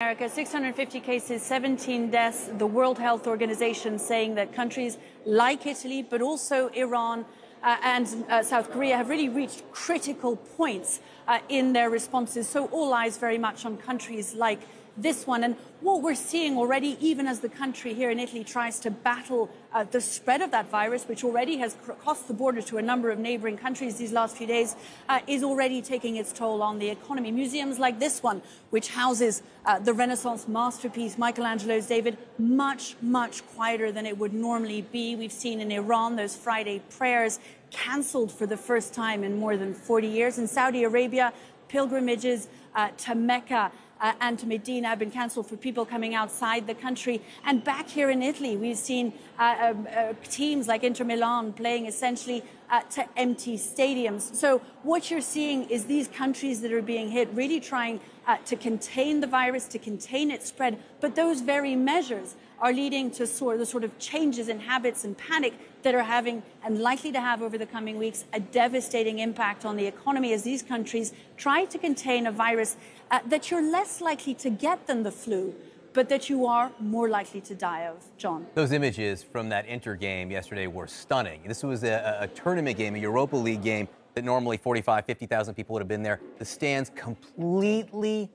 America, 650 cases, 17 deaths. The World Health Organization saying that countries like Italy, but also Iran uh, and uh, South Korea have really reached critical points uh, in their responses. So all eyes very much on countries like this one. And what we're seeing already, even as the country here in Italy tries to battle uh, the spread of that virus, which already has crossed the border to a number of neighboring countries these last few days, uh, is already taking its toll on the economy. Museums like this one, which houses uh, the Renaissance masterpiece Michelangelo's David, much, much quieter than it would normally be. We've seen in Iran those Friday prayers cancelled for the first time in more than 40 years. In Saudi Arabia, pilgrimages uh, to Mecca uh, and to Medina have been cancelled for people coming outside the country. And back here in Italy, we've seen uh, um, uh, teams like Inter Milan playing essentially uh, to empty stadiums. So what you're seeing is these countries that are being hit really trying uh, to contain the virus, to contain its spread, but those very measures are leading to sort the sort of changes in habits and panic that are having and likely to have over the coming weeks a devastating impact on the economy as these countries try to contain a virus uh, that you're less likely to get than the flu but that you are more likely to die of. John. Those images from that Inter game yesterday were stunning. This was a, a tournament game, a Europa League game that normally 45, 50,000 people would have been there. The stands completely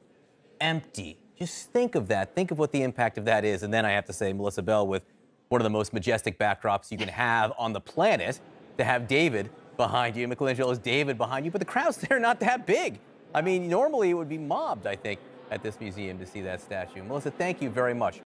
empty. Just think of that. Think of what the impact of that is. And then I have to say, Melissa Bell, with one of the most majestic backdrops you can have on the planet, to have David behind you, Michelangelo's David behind you, but the crowds there are not that big. I mean, normally it would be mobbed, I think, at this museum to see that statue. Melissa, thank you very much.